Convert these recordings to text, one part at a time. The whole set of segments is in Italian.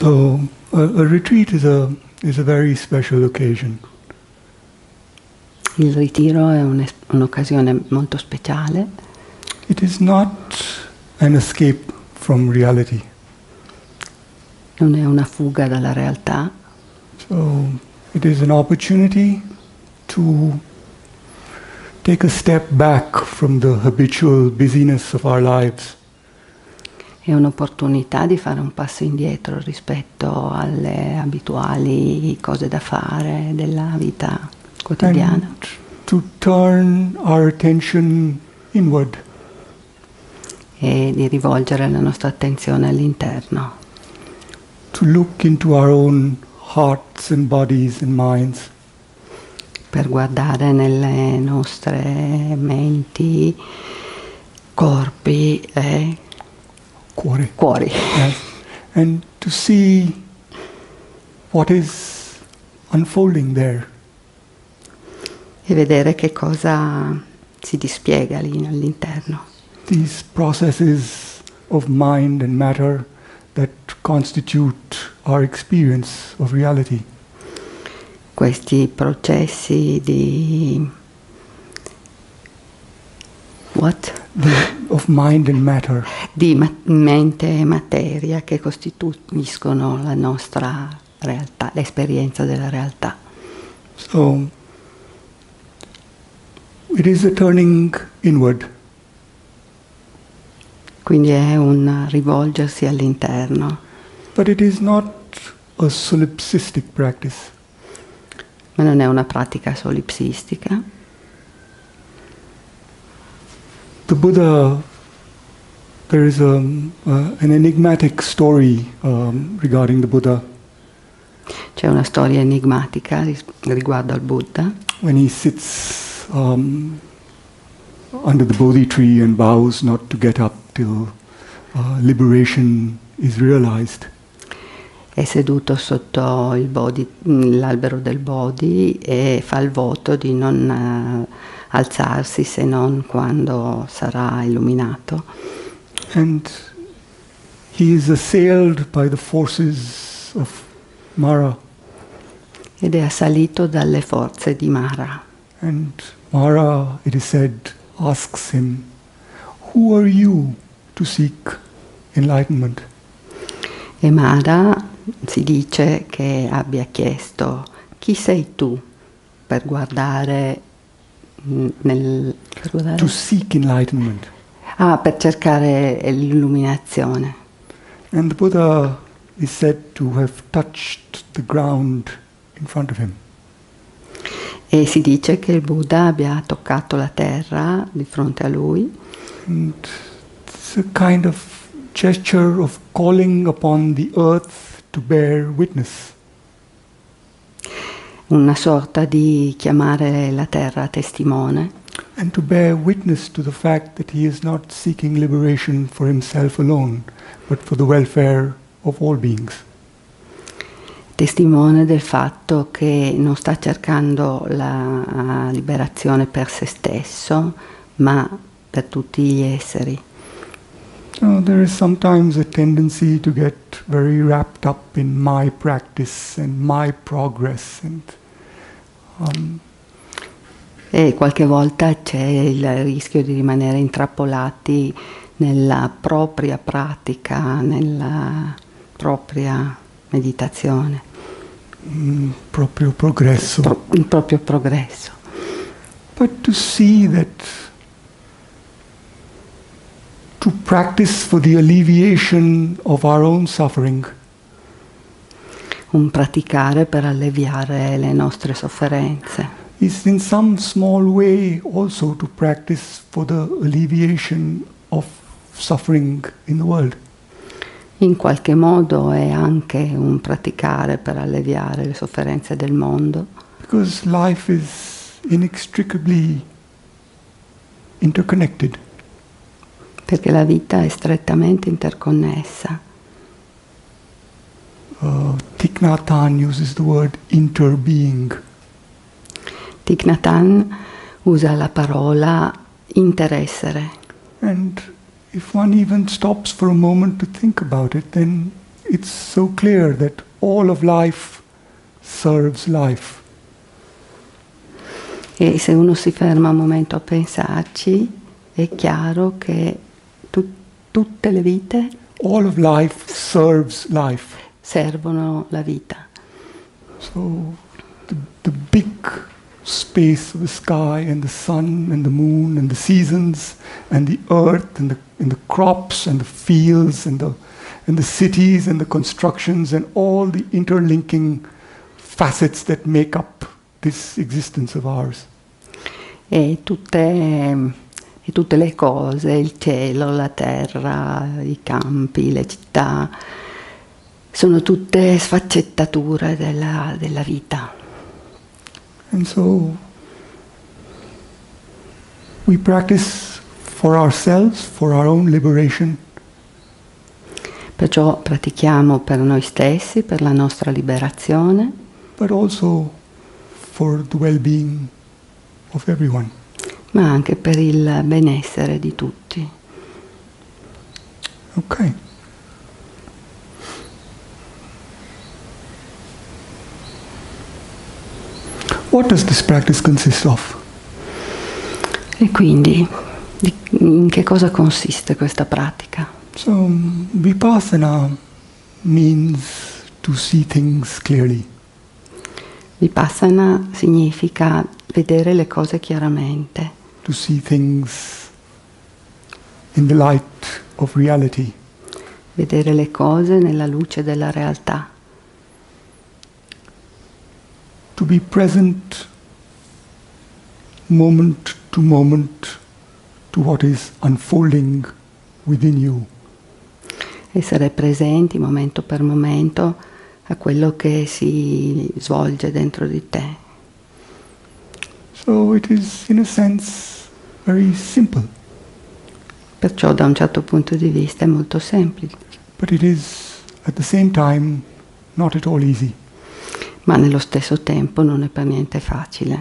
So a, a retreat is a is a very special occasion. Il ritiro è un'occasione molto speciale, It is not an escape from reality. non è una fuga dalla realtà, So it is an opportunity to take a step back from the habitual busyness of our lives è un'opportunità di fare un passo indietro rispetto alle abituali cose da fare della vita quotidiana. And to turn our attention inward. E di rivolgere la nostra attenzione all'interno, to look into our own hearts and bodies and minds. Per guardare nelle nostre menti, corpi e cuore, cuori yes, and to see what is unfolding there. e vedere che cosa si dispiega lì all'interno. These processes of mind and matter that constitute our experience of reality. Questi processi di... What? Of mind and matter di ma- mente e materia che costituiscono la nostra realtà, l'esperienza della realtà. So it is a turning inward, Quindi è un rivolgersi all'interno, but it is not a solipsistic practice. ma non è una pratica solipsistica. The Buddha, there is a, uh, an enigmatic story um, regarding the Buddha C'è una storia enigmatica riguardo al Buddha, when he sits um, under the Bodhi tree and vows not to get up till uh, liberation is realized. è seduto sotto il Bodhi- l'albero del Bodhi e fa il voto di non eh, alzarsi se non quando sarà illuminato. And he is assailed by the forces of Mara. ed è assalito dalle forze di Mara. And Mara, it is said, asks him, Who are you to seek enlightenment? E Mara si dice che abbia chiesto chi sei tu per guardare nel... Per guardare? To seek enlightenment. Ah, per cercare l'illuminazione. And the Buddha is said to have touched the ground in front of him. E si dice che il Buddha abbia toccato la terra di fronte a lui And it's a kind of gesture of calling upon the earth to bear witness. Una sorta di chiamare la terra testimone and to bear witness to the fact that he is not seeking liberation for himself alone, but for the welfare of all beings. testimone del fatto che non sta cercando la liberazione per se stesso, ma per tutti gli esseri. So there is sometimes a tendency to get very wrapped up in my practice and my progress, and E qualche volta c'è il rischio di rimanere intrappolati nella propria pratica, nella propria meditazione, mm, proprio progresso. pro- il proprio progresso. But to see that to practice for the alleviation of our own suffering Un praticare per alleviare le nostre sofferenze. is in some small way also to practice for the alleviation of suffering in the world. In qualche modo è anche un praticare per alleviare le sofferenze del mondo, Because life is inextricably interconnected. perché la vita è strettamente interconnessa. Uh, Thich Nhat Hanh uses the word interbeing. Thich Nhat Hanh usa la parola interessere And if one even stops for a moment to think about it, then it's so clear that all of life serves life. E se uno si ferma un momento a pensarci, è chiaro che tu- tutte le vite All of life serves life. Servono la vita. So the, the big space of the sky and the sun and the moon and the seasons and the earth and the, and the crops and the fields and the, and the cities and the constructions and all the interlinking facets that make up this existence of ours. E tutte, e tutte le cose, il cielo, la terra, i campi, le città, sono tutte sfaccettature della, della vita. And so we practice for ourselves, for our own liberation, Perciò pratichiamo per noi stessi, per la nostra liberazione, but also for the well being of everyone. ma anche per il benessere di tutti. Okay. What does this practice consist of? E quindi di- in che cosa consiste questa pratica? So, um, vipassana means to see things clearly, Vipassana significa vedere le cose chiaramente, to see things in the light of reality, vedere le cose nella luce della realtà, to be present moment to moment to what is unfolding within you. essere presenti momento per momento a quello che si svolge dentro di te. So it is, in a sense, very simple, Perciò da un certo punto di vista è molto semplice, but it is at the same time not at all easy ma nello stesso tempo non è per niente facile,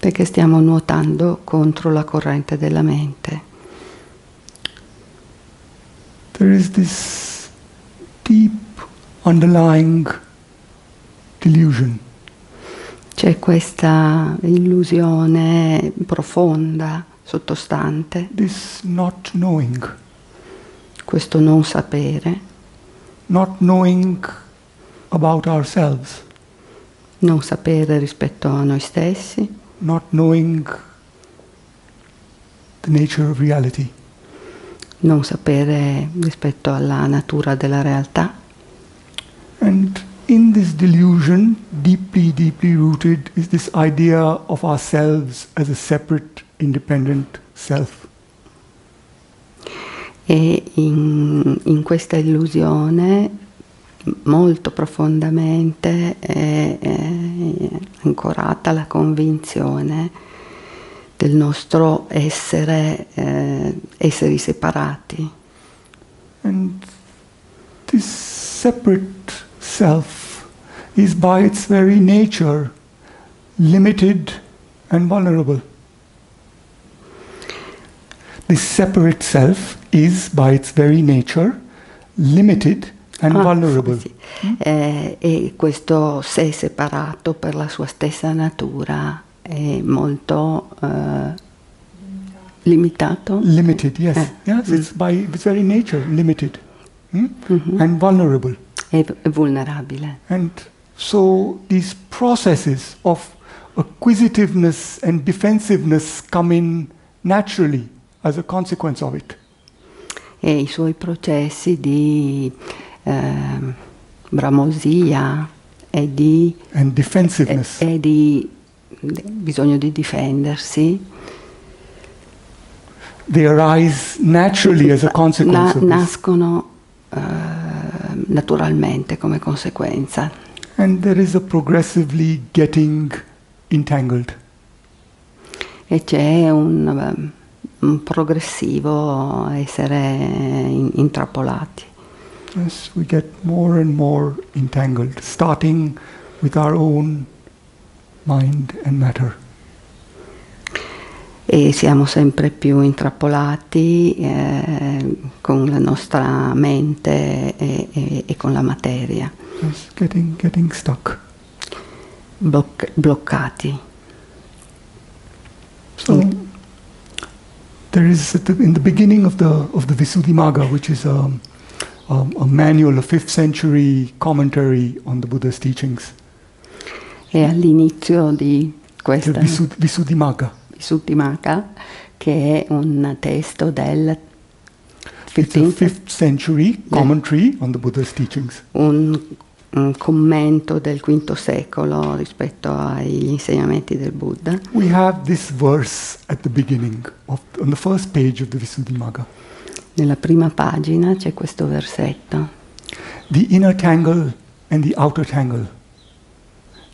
perché stiamo nuotando contro la corrente della mente. There is this deep underlying delusion. C'è questa illusione profonda, sottostante, this not knowing, questo non sapere, not knowing about ourselves, non sapere rispetto a noi stessi, not knowing the nature of reality. non sapere rispetto alla natura della realtà. And in this delusion, deeply, deeply rooted, is this idea of ourselves as a separate, independent self. E in, in questa illusione molto profondamente è, è ancorata la convinzione del nostro essere eh, esseri separati. And this separate self is by its very nature limited and vulnerable. This separate self is by its very nature limited and Ah, vulnerable. sì. Eh, e questo sé separato per la sua stessa natura è molto eh, limitato Limited, yes. Eh. Yes, it's by its very nature limited hmm? Mhm. and vulnerable. è vulnerabile. And so these processes of acquisitiveness and defensiveness come in naturally as a consequence of it. E i suoi processi di ehm, bramosia e di, And e, e di bisogno di difendersi. They arise naturally as a consequence na- nascono eh, naturalmente come conseguenza. And there is a progressively getting entangled. e c'è un, un progressivo essere in- intrappolati. Yes, we get more and more entangled, starting with our own mind and matter. e siamo sempre più intrappolati eh, con la nostra mente e, e, e con la materia, just getting, getting stuck. bloc- bloccati. So there is at the, in the beginning of the of the Visuddhimagga, which is a, a, a manual, a fifth century commentary on the Buddha's teachings. E all'inizio di The questa Visud- Visuddhimagga. Suttimaka, che è un testo del It's a fifth century commentary on the Buddha's teachings. un commento del V secolo rispetto agli insegnamenti del Buddha. We have this verse at the beginning of on the first page of the Visuddhimagga. Nella prima pagina c'è questo versetto. The inner tangle and the outer tangle.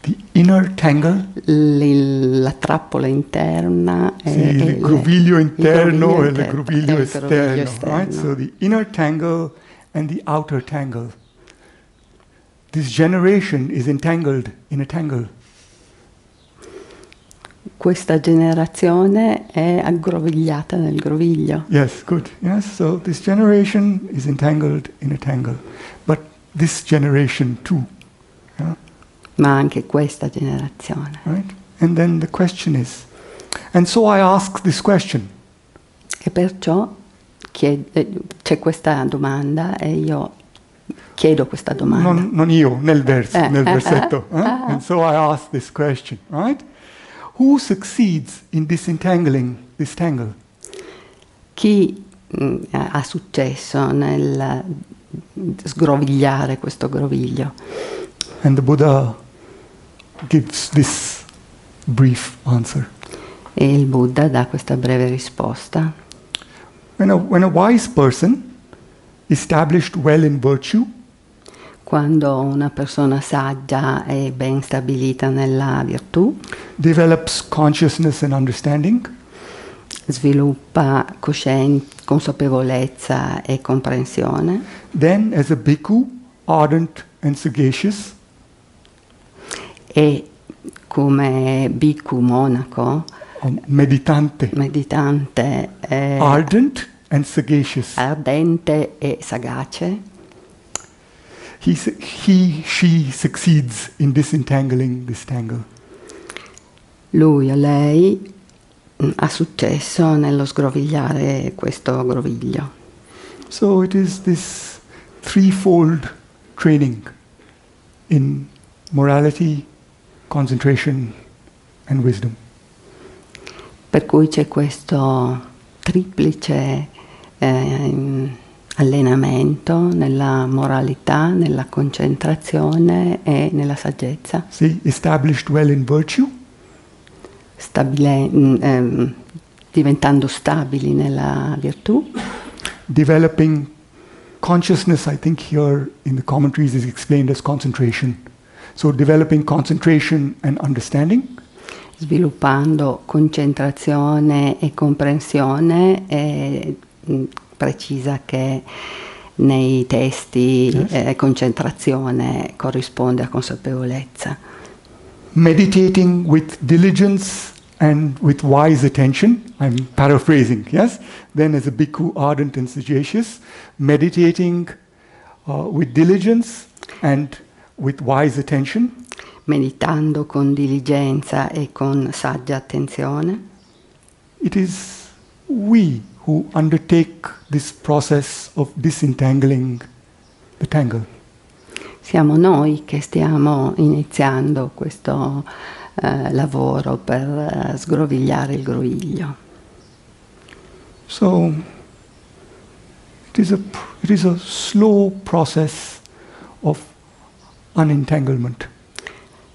The inner tangle, L- la trappola interna e, sì, e il groviglio interno groviglio e il interno, groviglio e il esterno. groviglio Right? esterno. So the inner tangle and the outer tangle. This generation is entangled in a tangle. Questa generazione è aggrovigliata nel groviglio. Yes, good. Yes, so this generation is entangled in a tangle. But this generation too. Yeah? ma anche questa generazione. Right? And then the question is, and so I ask this question. E perciò eh, c'è questa domanda e io chiedo questa domanda. Non, non io, nel, vers- Eh, nel eh, versetto. eh, eh? ah. And so I ask this question, right? Who succeeds in disentangling this tangle? Chi mh, ha ha successo nel sgrovigliare questo groviglio? And the Buddha gives this brief answer. E il Buddha dà questa breve risposta. When a, when a wise person, established well in virtue, Quando una persona saggia e ben stabilita nella virtù? Develops consciousness and understanding, sviluppa coscien- consapevolezza e comprensione, then as a bhikkhu, ardent and sagacious, e come bhikkhu monaco, um, meditante, meditante, eh, ardent and sagacious, ardente e sagace, he, he, she succeeds in disentangling this tangle. lui o lei mh, ha successo nello sgrovigliare questo groviglio. So it is this threefold training in morality, concentration, and wisdom. Per cui c'è questo triplice ehm, allenamento nella moralità, nella concentrazione e nella saggezza, See, established well in virtue, stabile- mh, ehm, diventando stabili nella virtù, developing consciousness, I think here in the commentaries is explained as concentration. So developing concentration and understanding, sviluppando concentrazione e comprensione, e mh, precisa che nei testi Yes. eh, concentrazione corrisponde a consapevolezza. meditating with diligence and with wise attention. I'm paraphrasing, yes? Then, as a bhikkhu, ardent and sagacious, meditating uh, with diligence and with wise attention, meditando con diligenza e con saggia attenzione, it is we who undertake this process of disentangling the tangle. siamo noi che stiamo iniziando questo eh, lavoro per eh, sgrovigliare il groviglio. So it is a it is a slow process of unentanglement.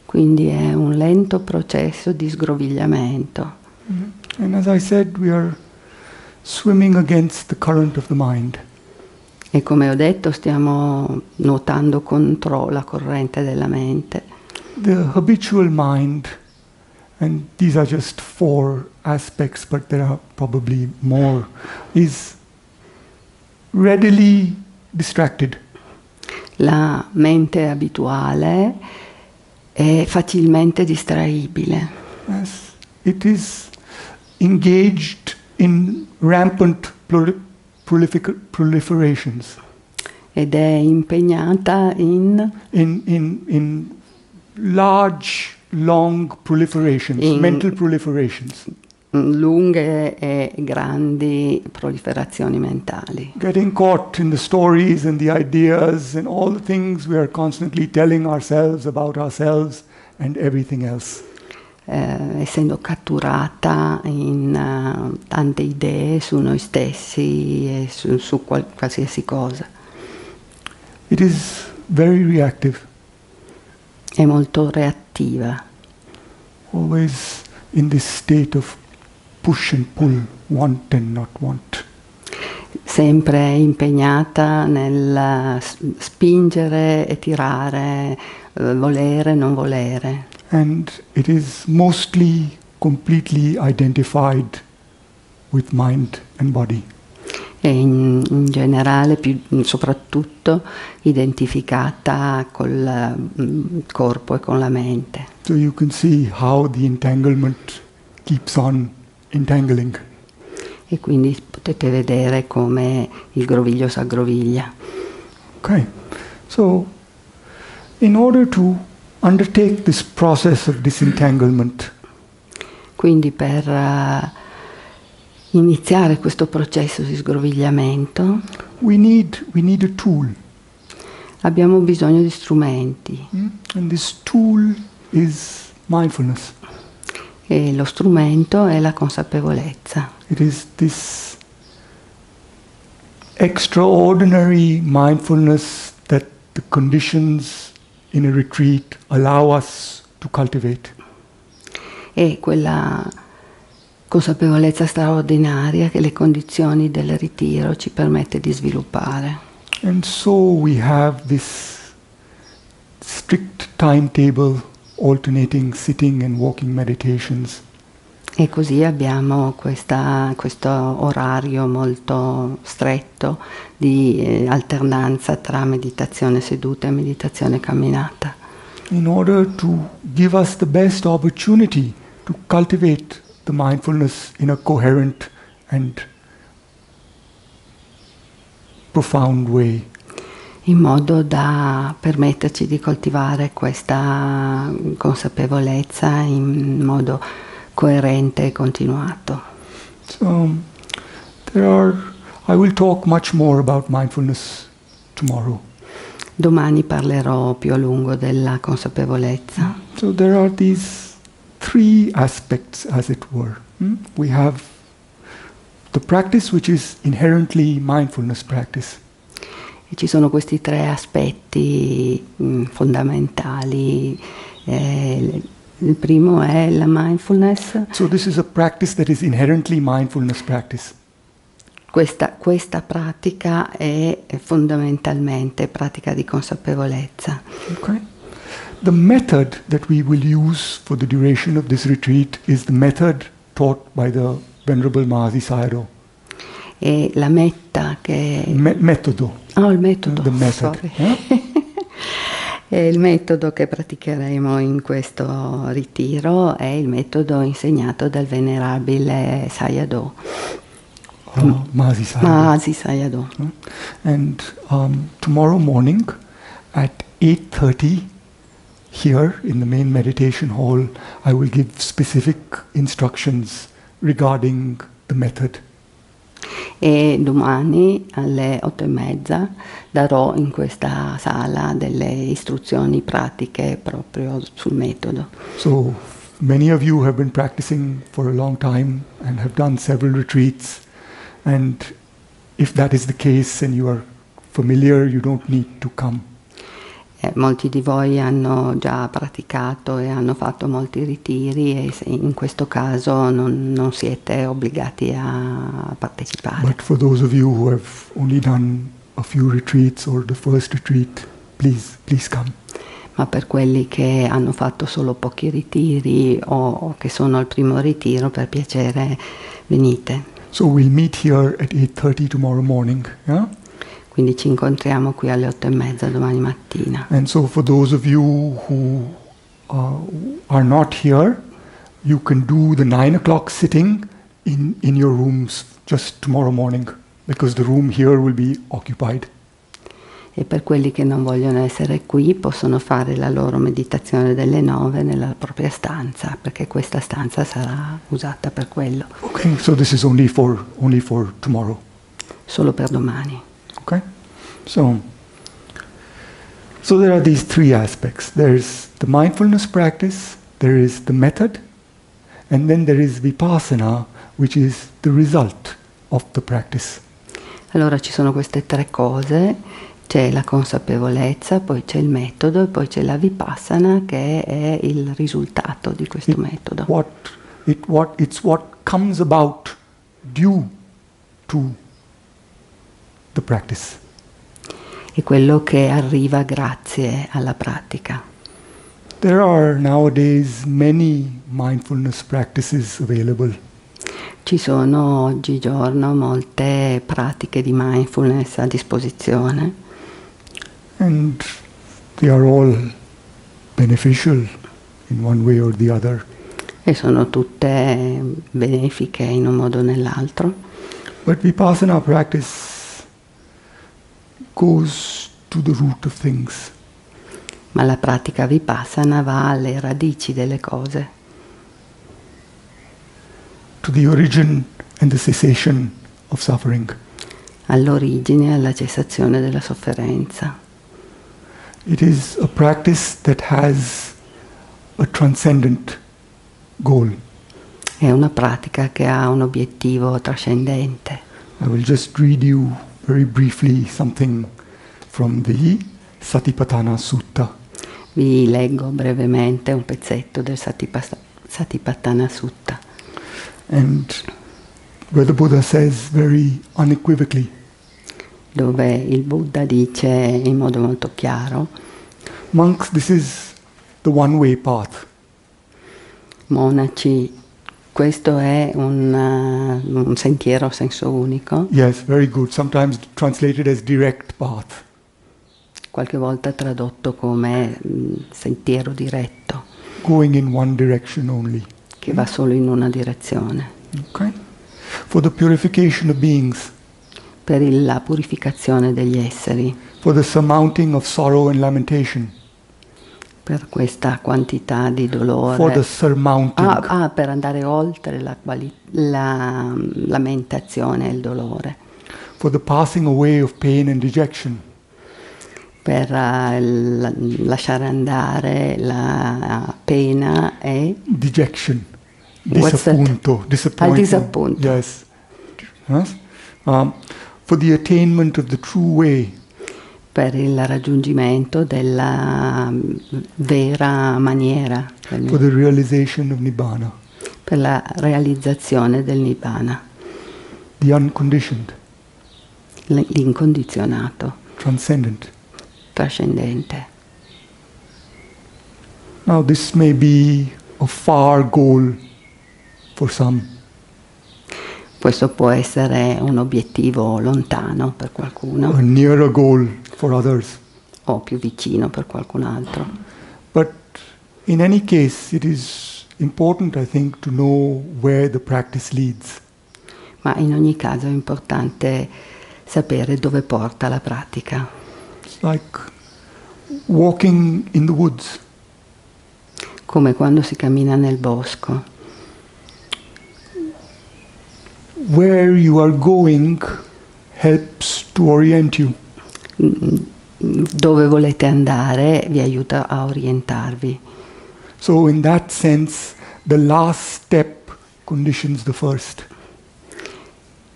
Quindi è un lento processo di sgrovigliamento. And as I said, we are swimming against the current of the mind. E come ho detto stiamo nuotando contro la corrente della mente. The habitual mind, and these are just four aspects, but there are probably more, is readily distracted. La mente abituale è facilmente distraibile. Yes, it is engaged in rampant proliferations, ed è impegnata in? In, in, in large, long proliferations, In- mental proliferations, lunghe e grandi proliferazioni mentali, getting caught in the stories and the ideas and all the things we are constantly telling ourselves about ourselves and everything else. Eh, essendo catturata in eh, tante idee su noi stessi e su, su qual- qualsiasi cosa. È molto reattiva, always in this state of push and pull, want and not want. sempre impegnata nel eh, spingere e tirare, eh, volere e non volere. And it is mostly completely identified with mind and body. E in, in generale, più, soprattutto, identificata col mm, corpo e con la mente. So you can see how the entanglement keeps on entangling. E quindi potete vedere come il groviglio si aggroviglia. Okay. So, in order to undertake this process of disentanglement, Quindi per eh, iniziare questo processo di sgrovigliamento we need, we need a tool. abbiamo bisogno di strumenti Mm? And this tool is mindfulness. e lo strumento è la consapevolezza. It is this extraordinary mindfulness that the conditions in a retreat allow us to cultivate. E quella consapevolezza straordinaria che le condizioni del ritiro ci permette di sviluppare. And so we have this strict timetable alternating sitting and walking meditations. E così abbiamo questa- questo orario molto stretto di eh, alternanza tra meditazione seduta e meditazione camminata, in order to give us the best opportunity to cultivate the mindfulness in a coherent and profound way. in modo da permetterci di coltivare questa consapevolezza in modo coerente e continuato. So there are I will talk much more about mindfulness tomorrow. Domani parlerò più a lungo della consapevolezza. So there are these three aspects as it were. Hmm? We have the practice which is inherently mindfulness practice. E ci sono questi tre aspetti mh, fondamentali. Eh, il primo è la mindfulness, So this is a practice that is inherently mindfulness practice. questa, questa pratica è fondamentalmente pratica di consapevolezza. Okay. The method that we will use for the duration of this retreat is the method taught by the Venerable Mahasi Sayadaw. E la metta che... Me- metodo. Oh, il metodo. The method. yeah? E il metodo che praticheremo in questo ritiro è il metodo insegnato dal venerabile Sayadaw, Uh, Mahasi Sayadaw. Mahasi Sayadaw. And um, tomorrow morning at 8.30 here in the main meditation hall, I will give specific instructions regarding the method. E domani alle otto e mezza darò in questa sala delle istruzioni pratiche proprio sul metodo. So many of you have been practicing for a long time and have done several retreats. And if that is the case and you are familiar, you don't need to come. Eh, molti di voi hanno già praticato e hanno fatto molti ritiri e in questo caso non, non siete obbligati a partecipare. But for those of you who have only done a few retreats or the first retreat, please, please come. Ma per quelli che hanno fatto solo pochi ritiri o, o che sono al primo ritiro, per piacere venite. So we'll meet here at 8:30 tomorrow morning, yeah? Quindi ci incontriamo qui alle otto e mezza domani mattina. And so for those of you who uh, are not here, you can do the 9 o'clock sitting in, in your rooms just tomorrow morning because the room here will be occupied. E per quelli che non vogliono essere qui possono fare la loro meditazione delle nove nella propria stanza, perché questa stanza sarà usata per quello, Okay, so this is only for only for tomorrow. solo per domani. Okay, so so there are these three aspects. There's the mindfulness practice, there is the method, and then there is vipassana, which is the result of the practice. Allora ci sono queste tre cose, c'è la consapevolezza, poi c'è il metodo e poi c'è la vipassana che è il risultato di questo It- metodo. What it what it's what comes about due to the practice. È quello che arriva grazie alla pratica. There are nowadays many mindfulness practices available. Ci sono oggigiorno molte pratiche di mindfulness a disposizione And they are all beneficial in one way or the other. e sono tutte benefiche in un modo o nell'altro, But vipassana practice goes to the root of things. ma la pratica vipassana va alle radici delle cose, to the origin and the cessation of suffering. all'origine e alla cessazione della sofferenza. It is a practice that has a transcendent goal. È una pratica che ha un obiettivo trascendente. I will just read you very briefly something from the Satipatthana Sutta. Vi leggo brevemente un pezzetto del Satipatthana Sutta. And where the Buddha says very unequivocally dove il Buddha dice in modo molto chiaro, Monks, this is the one way path. monaci, questo è un, uh, un sentiero a senso unico, Yes, very good. Sometimes translated as direct path. qualche volta tradotto come mm, sentiero diretto, Going in one direction only. che va solo in una direzione, Okay? For the purification of beings, per la purificazione degli esseri, for the surmounting of sorrow and lamentation, per questa quantità di for the dolore. surmounting. Ah, ah, per andare oltre la, quali- la lamentazione e il dolore. for the passing away of pain and dejection, per eh, la- lasciare andare la pena e dejection, disappunto, disappointment. disappunto. Yes. Yes? Um, for the attainment of the true way, per il raggiungimento della mm, vera maniera, for the realization of nibbana, per la realizzazione del nibbana, the unconditioned, l'incondizionato, transcendent. trascendente. Now, this may be a far goal for some, Questo può essere un obiettivo lontano per qualcuno. A nearer goal for others. o più vicino per qualcun altro. But in any case, it is important, I think, to know where the practice leads. Ma in ogni caso è importante sapere dove porta la pratica. It's like walking in the woods. come quando si cammina nel bosco. Where you are going helps to orient you. Dove volete andare vi aiuta a orientarvi. So, in that sense, the last step conditions the first.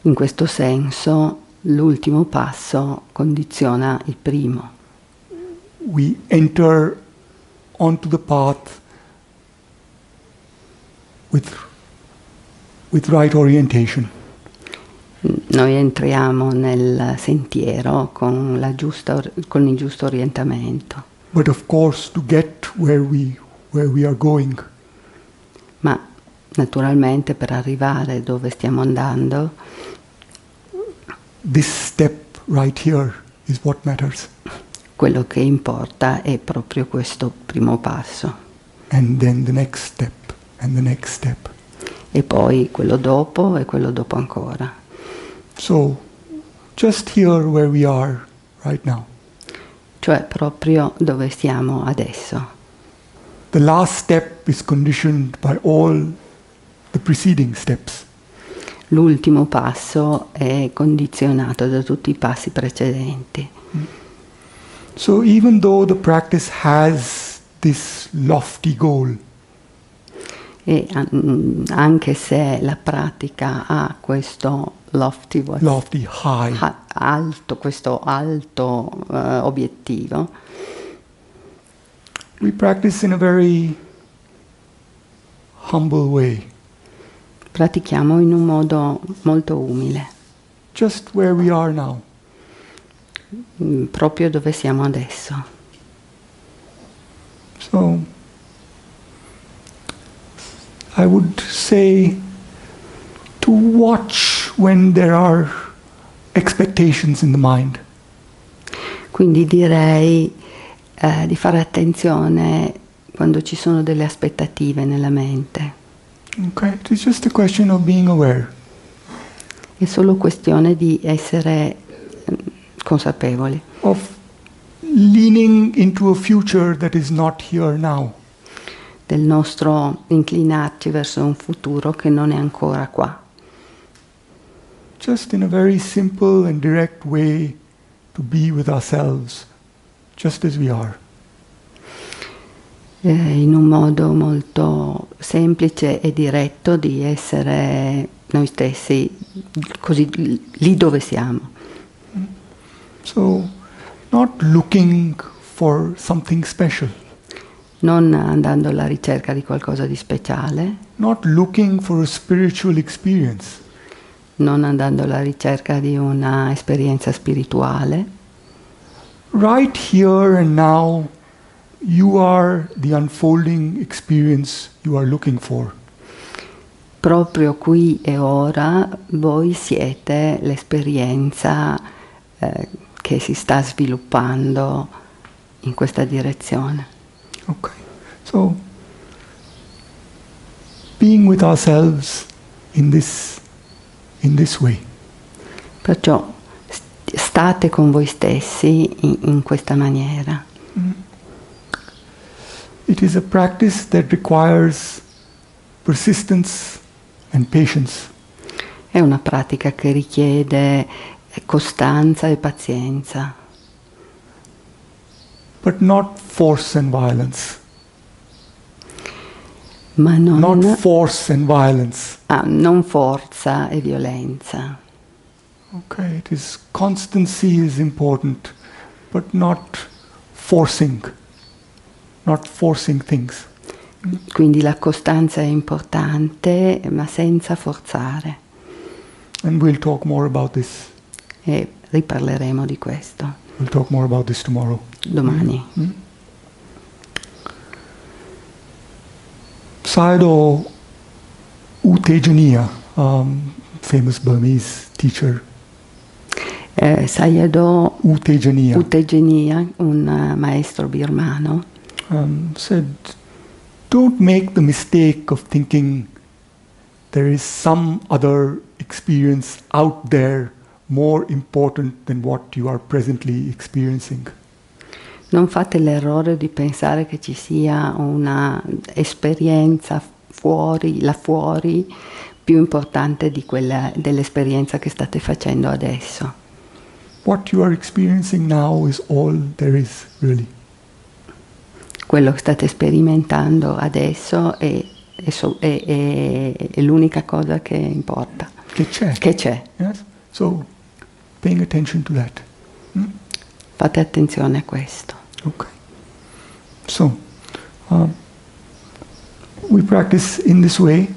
In questo senso l'ultimo passo condiziona il primo. We enter onto the path with, with right orientation. Noi entriamo nel sentiero con, la giusta con il giusto orientamento, But of course, to get where we, where we are going, ma naturalmente per arrivare dove stiamo andando, this step right here is what matters. quello che importa è proprio questo primo passo. And then the next step, and the next step. e poi quello dopo e quello dopo ancora. So, just here where we are right now. Cioè proprio dove stiamo adesso. The last step is conditioned by all the preceding steps. L'ultimo passo è condizionato da tutti i passi precedenti. So, even though the practice has this lofty goal, E mm, anche se la pratica ha questo lofty, lofty, high, alto, questo alto eh, obiettivo, we practice in a very humble way, pratichiamo in un modo molto umile, just where we are now. mm, proprio dove siamo adesso. So, I would say to watch when there are expectations in the mind. Quindi direi eh, di fare attenzione quando ci sono delle aspettative nella mente. Okay, it's just a question of being aware. È solo questione di essere mm, consapevoli, of leaning into a future that is not here now. del nostro inclinarci verso un futuro che non è ancora qua. Just in a very simple and direct way to be with ourselves, just as we are. Eh, in un modo molto semplice e diretto di essere noi stessi così lì dove siamo. So, not looking for something special, non andando alla ricerca di qualcosa di speciale, not looking for a spiritual experience, non andando alla ricerca di una esperienza spirituale. right here and now, you are the unfolding experience you are looking for. Proprio qui e ora voi siete l'esperienza eh, che si sta sviluppando in questa direzione. Okay. So, being with ourselves in this. Perciò st- state con voi stessi in, in questa maniera. It is a practice that requires persistence and patience. È una pratica che richiede costanza e pazienza, but not force and violence. Ma non, Not force and violence. ah, non forza e violenza. Okay, it is constancy is important, but not forcing, not forcing things. Quindi la costanza è importante, ma senza forzare. And we'll talk more about this. E riparleremo di questo We'll talk more about this tomorrow. domani. Sayadaw U Tejaniya, um, famous Burmese teacher, Eh, Sayadaw U Tejaniya, Uttegenia, un eh, maestro birmano, um, said, "Don't make the mistake of thinking there is some other experience out there more important than what you are presently experiencing." Non fate l'errore di pensare che ci sia una esperienza fuori, là fuori, più importante di quella dell'esperienza che state facendo adesso. What you are experiencing now is all there is, really. Quello che state sperimentando adesso è, è è- è- l'unica cosa che importa, Che c'è. che c'è. Yes? So, paying attention to that. Fate attenzione a questo. Okay. So, um, we practice in this way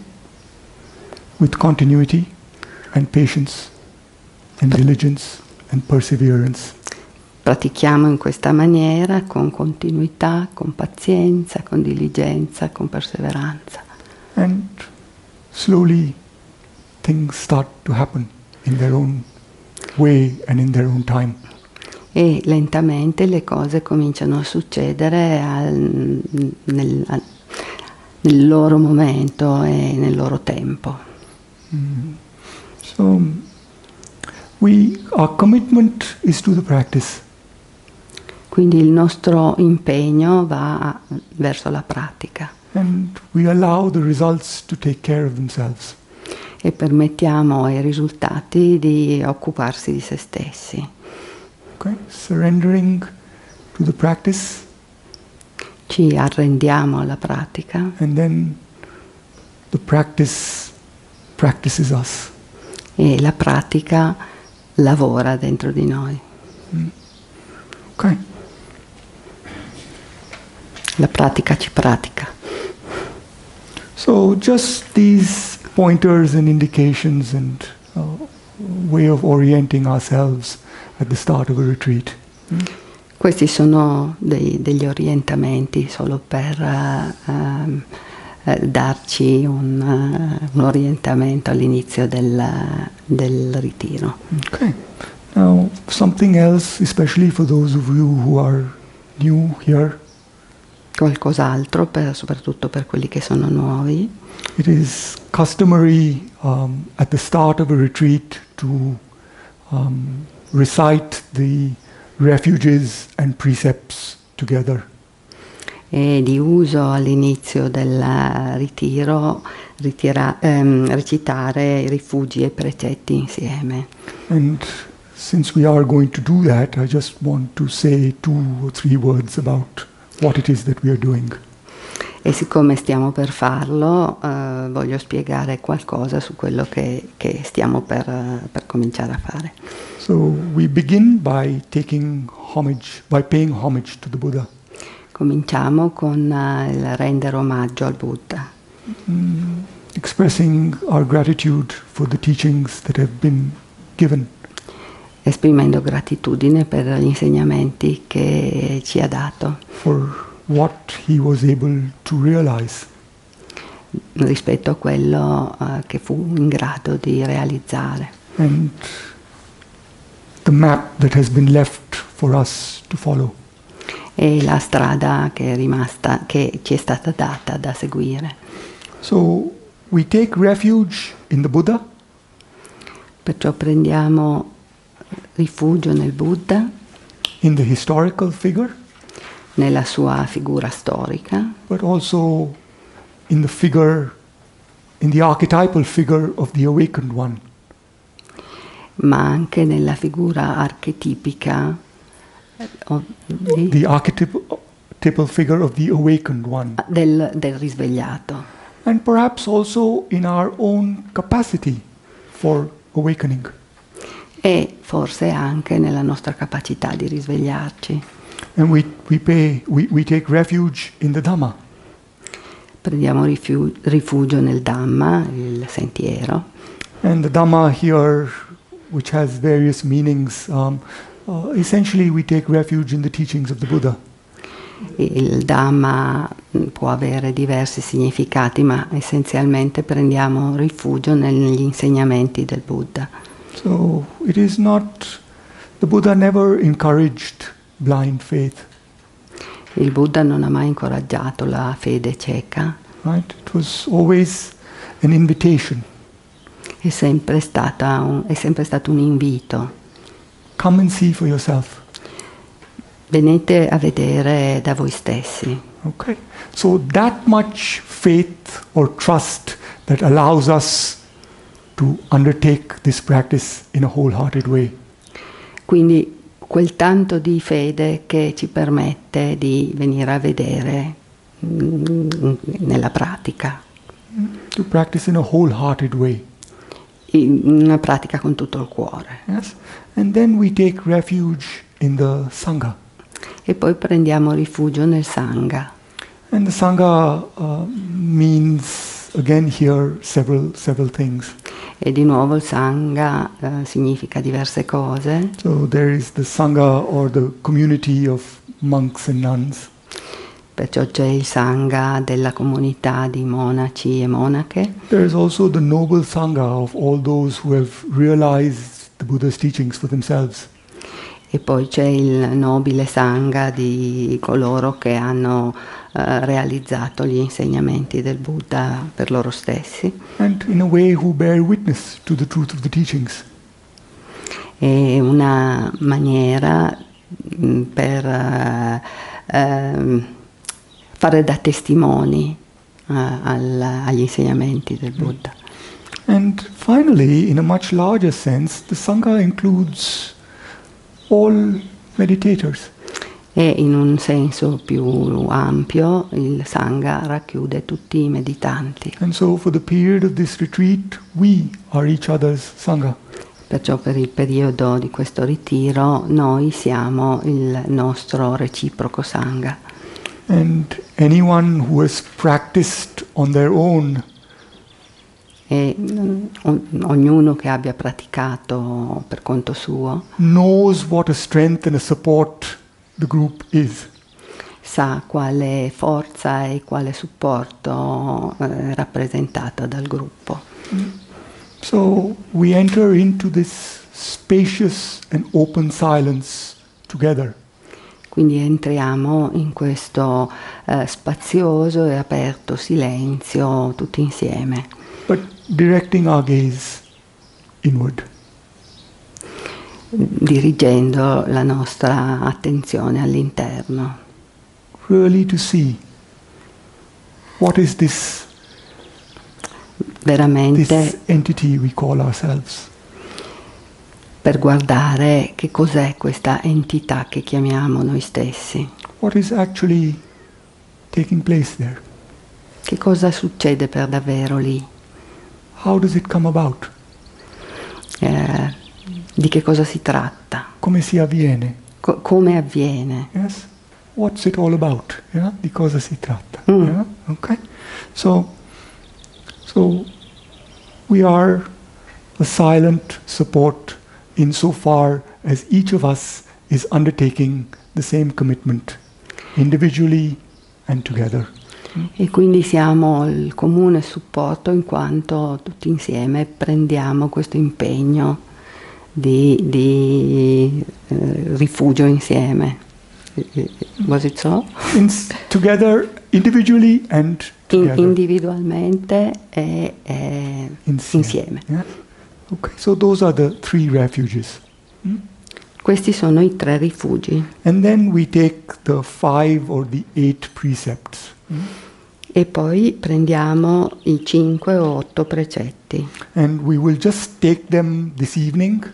with continuity and patience and diligence and perseverance. Pratichiamo in questa maniera con continuità, con pazienza, con diligenza, con perseveranza. And slowly things start to happen in their own way and in their own time. E lentamente le cose cominciano a succedere al- nel- al- nel loro momento e nel loro tempo. So, we, our commitment is to the practice. Quindi il nostro impegno va verso la pratica And we allow the results to take care of themselves. e permettiamo ai risultati di occuparsi di se stessi. Okay? Surrendering to the practice, Ci arrendiamo alla pratica and then the practice practices us. e la pratica lavora dentro di noi. Okay? La pratica ci pratica. So, just these pointers and indications and uh, way of orienting ourselves at the start of a retreat. Questi sono dei- degli orientamenti solo per ehm, eh, darci un, eh, un orientamento all'inizio del, del ritiro. Okay. Now, something else, especially for those of you who are new here, Qualcos'altro, per- soprattutto per quelli che sono nuovi, it is customary um, at the start of a retreat to um, recite the refuges and precepts together. è di uso all'inizio del ritiro ritira- ehm, recitare i rifugi e i precetti insieme. And since we are going to do that, I just want to say two or three words about what it is that we are doing. E siccome stiamo per farlo, eh, voglio spiegare qualcosa su quello che, che stiamo per, per cominciare a fare. So we begin by taking homage, by paying homage to the Buddha. Cominciamo con eh, il rendere omaggio al Buddha, expressing our gratitude for the teachings that have been given, esprimendo gratitudine per gli insegnamenti che ci ha dato for what he was able to realize. rispetto a quello eh, che fu in grado di realizzare and the map that has been left for us to follow. e la strada che è rimasta, che ci è stata data da seguire. So we take refuge in the Buddha, Perciò prendiamo rifugio nel Buddha, in the historical figure, nella sua figura storica, but also in the figure, in the archetypal figure of the awakened one. ma anche nella figura archetipica eh, o- di- The archetypal figure of the awakened one. del, del risvegliato And perhaps also in our own capacity for awakening. e forse anche nella nostra capacità di risvegliarci. And we, we, pay, we, we take refuge in the Dhamma. Prendiamo rifiu- rifugio nel Dhamma, il sentiero, And the Dhamma here, which has various meanings, um, uh, essentially we take refuge in the teachings of the Buddha. Il Dhamma mh, può avere diversi significati, ma essenzialmente prendiamo rifugio negli insegnamenti del Buddha. So it is not, the Buddha never encouraged blind faith, Il Buddha non ha mai incoraggiato la fede cieca, right? It was always an invitation. è sempre, stata un, è sempre stato un invito. Come and see for yourself. Venite a vedere da voi stessi. Okay? So that much faith or trust that allows us to undertake this practice in a wholehearted way. Quindi quel tanto di fede che ci permette di venire a vedere mm, nella pratica, To practice in a wholehearted way. in una pratica con tutto il cuore. Yes? And then we take refuge in the Sangha. E poi prendiamo rifugio nel Sangha. And the Sangha uh, means, again, here several, several things. E di nuovo il Sangha eh, significa diverse cose. So there is the Sangha or the community of monks and nuns. Perciò c'è il Sangha della comunità di monaci e monache. There is also the noble Sangha of all those who have realized the Buddha's teachings for themselves. E poi c'è il nobile Sangha di coloro che hanno realizzato gli insegnamenti del Buddha per loro stessi and in a way who bear witness to the truth of the teachings. è una maniera mh, per eh, ehm, fare da testimoni eh, al- agli insegnamenti del Buddha. And finally, in a much larger sense, the Sangha includes all meditators. E in un senso più ampio il Sangha racchiude tutti i meditanti. And so, for the period of this retreat, we are each other's Sangha. Perciò per il periodo di questo ritiro noi siamo il nostro reciproco Sangha. And anyone who has practiced on their own E mm, ognuno che abbia praticato per conto suo knows what a strength and a support the group is. sa quale forza e quale supporto è rappresentata dal gruppo. So we enter into this spacious and open silence together. Quindi entriamo in questo eh, spazioso e aperto silenzio tutti insieme, but directing our gaze inward. Dirigendo la nostra attenzione all'interno, Really to see what is this, veramente this entity we call ourselves. per guardare che cos'è questa entità che chiamiamo noi stessi, What is actually taking place there? che cosa succede per davvero lì, How does it come about? Eh, di che cosa si tratta, Come si avviene? co- come avviene. Yes? What's it all about? Yeah? Di cosa si tratta? Mm. Yeah? Okay? So, so we are a silent support insofar as each of us is undertaking the same commitment, individually and together. E quindi siamo il comune supporto in quanto tutti insieme prendiamo questo impegno di, di, eh, rifugio insieme. Was it so? In, together, individually and In- together. individualmente e, e Insieme. insieme. Yeah? Okay, so those are the three refuges. Questi sono i tre rifugi. And then we take the five or the eight precepts. E poi prendiamo i cinque o otto precetti. And we will just take them this evening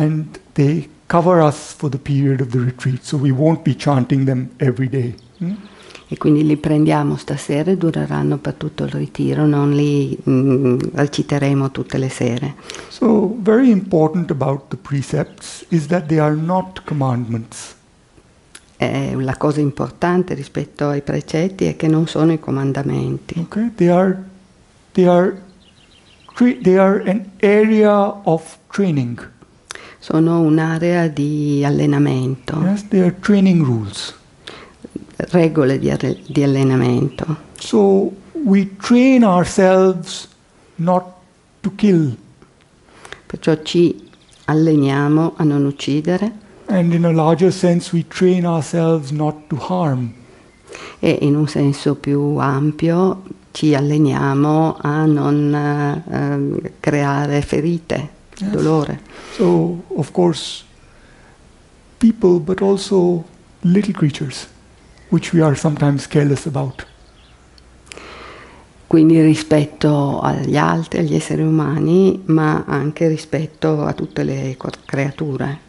and they cover us for the period of the retreat. So we won't be chanting them every day. Hmm? E quindi li prendiamo stasera e dureranno per tutto il ritiro, non li mm, reciteremo tutte le sere. So, very important about the precepts is that they are not commandments. Eh, la cosa importante rispetto ai precetti è che non sono i comandamenti, Okay? They are, they are, they are an area of training. Sono un'area di allenamento, Yes, they are training rules. regole di, di allenamento. So we train ourselves not to kill, Perciò ci alleniamo a non uccidere and in a larger sense, we train ourselves not to harm. e in un senso più ampio ci alleniamo a non ehm, creare ferite, Yes. dolore. So, of course, people, but also little creatures, which we are sometimes careless about. Quindi rispetto agli altri, agli esseri umani, ma anche rispetto a tutte le creature.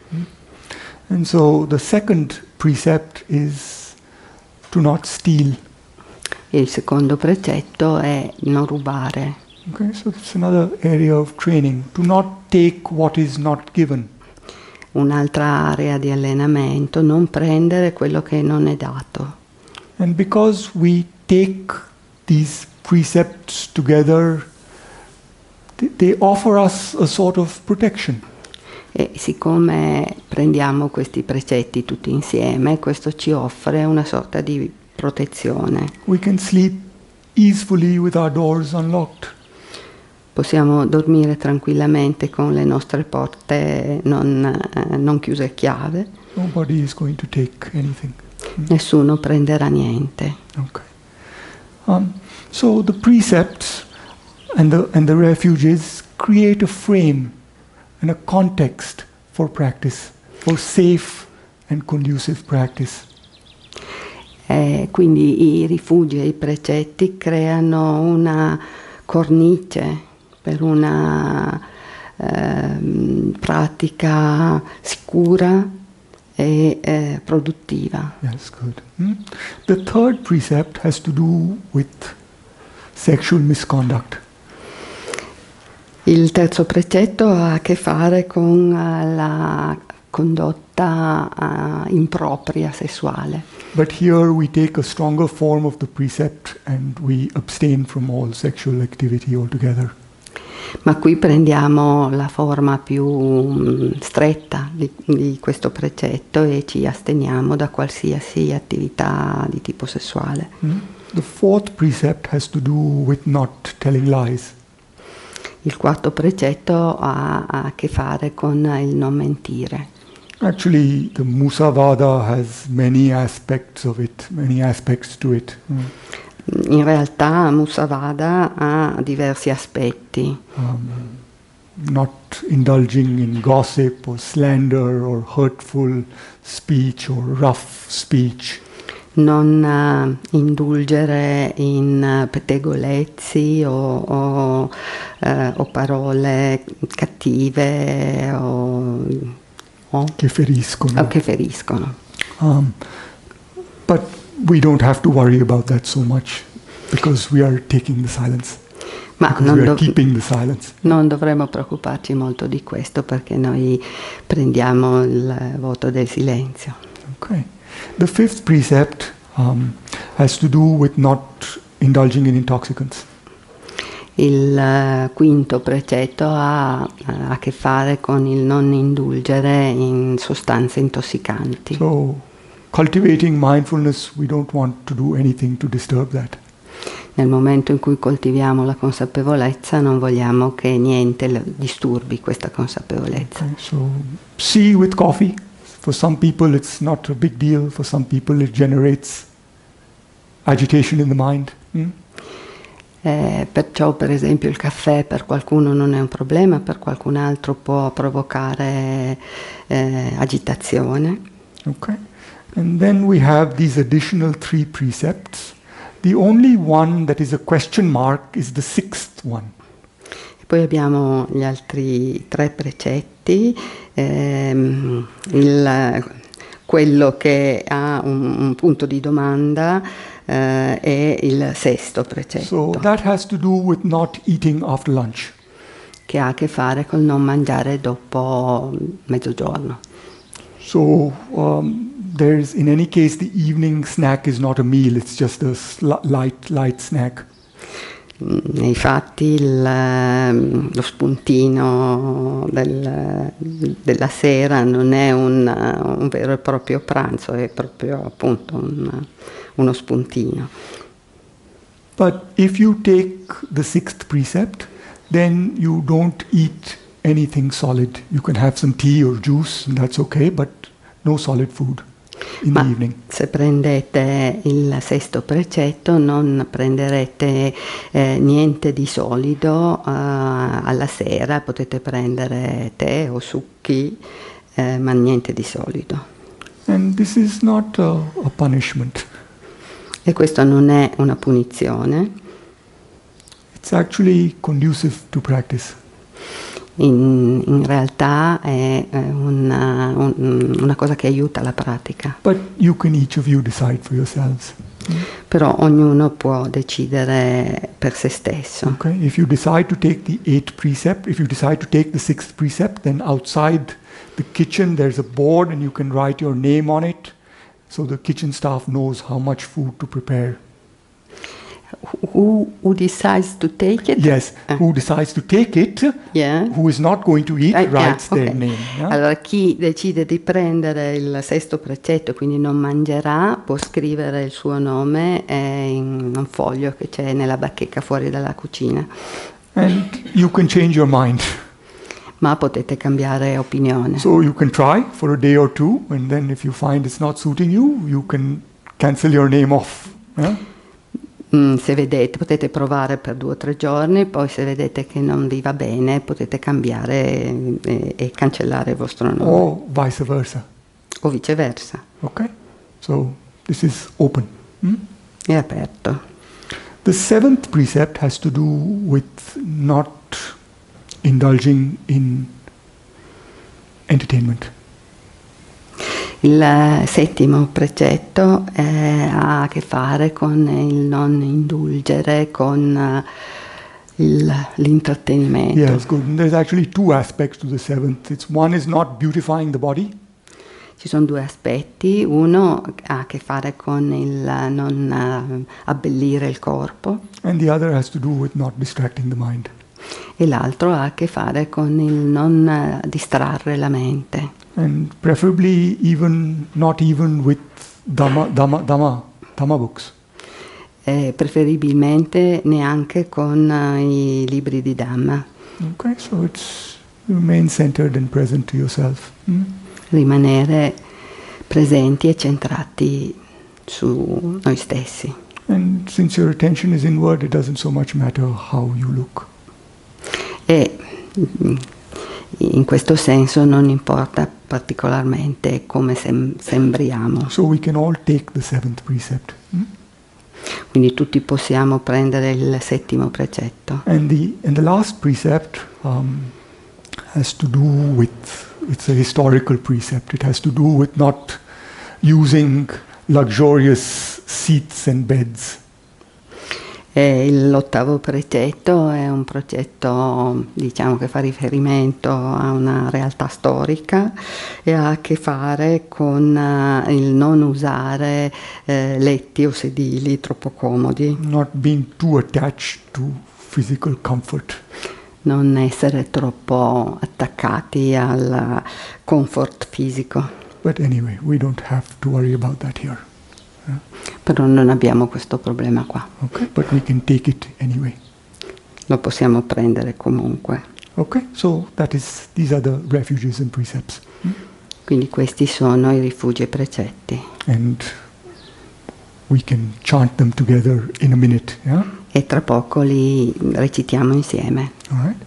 And so, the second precept is to not steal. Il secondo precetto è non rubare. Okay, so it's another area of training to not take what is not given. Un'altra area di allenamento, non prendere quello che non è dato. And because we take these precepts together, th- they offer us a sort of protection. E siccome prendiamo questi precetti tutti insieme, questo ci offre una sorta di protezione. We can sleep easily with our doors unlocked. Possiamo dormire tranquillamente con le nostre porte non, eh, non chiuse a chiave Nobody is going to take anything. Nessuno prenderà niente. Okay. Um, so the precepts and the, and the refuges create a frame and a context for practice, for safe and conducive practice. Eh, quindi i rifugi e i precetti creano una cornice per una ehm, pratica sicura e eh, produttiva. Yes, good. Hmm? The third precept has to do with sexual misconduct. Il terzo precetto ha a che fare con eh, la condotta eh, impropria sessuale. But here we take a stronger form of the precept and we abstain from all sexual activity altogether. Ma qui prendiamo la forma più mm, stretta di, di questo precetto e ci asteniamo da qualsiasi attività di tipo sessuale. Hmm? The fourth precept has to do with not telling lies. Il quarto precetto ha a che fare con il non mentire. Actually, the Musavada has many aspects of it, many aspects to it. Hmm. In realtà Musavada ha diversi aspetti. Um, not indulging in gossip or slander or hurtful speech or rough speech. Non eh, indulgere in eh, pettegolezzi o, o, eh, o parole cattive o, o- Che feriscono. che feriscono. Um, but we don't have to worry about that so much because we are taking the silence. Ma non, dov- keeping the silence. non dovremmo preoccuparci molto di questo perché noi prendiamo il voto del silenzio. Okay. The fifth precept um, has to do with not indulging in intoxicants. Il eh, quinto precetto ha eh, a che fare con il non indulgere in sostanze intossicanti. So, cultivating mindfulness, we don't want to do anything to disturb that. Nel momento in cui coltiviamo la consapevolezza non vogliamo che niente disturbi questa consapevolezza. Okay, so, see with coffee. For some people, it's not a big deal. For some people, it generates agitation in the mind. Hmm? Eh, perciò per esempio il caffè per qualcuno non è un problema, per qualcun altro può provocare eh, agitazione. Okay. And then we have these additional three precepts. The only one that is a question mark is the sixth one. E poi abbiamo gli altri tre precetti, ehm, il- quello che ha un, un punto di domanda eh, è il sesto precetto, So that has to do with not eating after lunch. che ha a che fare col non mangiare dopo mezzogiorno. So um, there's, in any case, the evening snack is not a meal. It's just a light, light snack. Mm, Nei fatti il, ehm, lo spuntino del- della sera non è un, un vero e proprio pranzo, è proprio appunto un- uno spuntino. But if you take the sixth precept, then you don't eat anything solid. You can have some tea or juice, and that's okay, but no solid food Ma se prendete il sesto precetto non prenderete eh, niente di solido eh, alla sera, potete prendere tè o succhi, eh, ma niente di solido. And this is not punishment. E questo non è una punizione, It's actually conducive to practice. In, in realtà è una, un- una cosa che aiuta la pratica, But you can each of you decide for yourselves. però ognuno può decidere per se stesso. Okay? If you decide to take the eighth precept, if you decide to take the sixth precept, then outside the kitchen there's a board and you can write your name on it so the kitchen staff knows how much food to prepare. Who, who decides to take it? Yes, Ah. who decides to take it, Yeah. who is not going to eat, Eh, yeah, writes their name. yeah? Allora chi decide di prendere il sesto precetto, quindi non mangerà, può scrivere il suo nome in un foglio che c'è nella bacheca fuori dalla cucina. And you can change your mind. ma potete cambiare opinione. So you can try for a day or two, and then if you find it's not suiting you, you can cancel your name off. yeah? Mm, se vedete, potete provare per due o tre giorni, poi se vedete che non vi va bene potete cambiare e, e cancellare il vostro nome Or vice versa. o viceversa. Okay? So this is open. Hmm? È aperto. The seventh precept has to do with not indulging in entertainment. Il settimo precetto eh, ha a che fare con il non indulgere, con eh, il- l'intrattenimento. Yes, good. And there's actually two aspects to the seventh. It's one is not beautifying the body, Ci sono due aspetti, uno ha a che fare con il non eh, abbellire il corpo and the other has to do with not distracting the mind. e l'altro ha a che fare con il non eh, distrarre la mente And preferably even not even with Dhamma, Dhamma, Dhamma, Dhamma books. e preferibilmente neanche con eh, i libri di Dhamma, Okay, so it's remain centered and present to yourself. Hmm? rimanere presenti e centrati su noi stessi. And since your attention is inward, it doesn't so much matter how you look. E mm, in questo senso non importa particolarmente come sem- sembriamo, So we can all take the seventh precept. hmm? quindi tutti possiamo prendere il settimo precetto. And the and the last precept um, has to do with it's a historical precept. It has to do with not using luxurious seats and beds. L'ottavo precetto è un precetto diciamo, che fa riferimento a una realtà storica e ha a che fare con eh, il non usare eh, letti o sedili troppo comodi, not being too attached to physical comfort. non essere troppo attaccati al comfort fisico. But anyway, we don't have to worry about that here. Però non abbiamo questo problema qua, Okay, but we can take it anyway. lo possiamo prendere comunque. Okay, so that is these are the refuges and precepts, Quindi questi sono i rifugi e precetti. and we can chant them together in a minute. Yeah, E tra poco li recitiamo insieme. all right.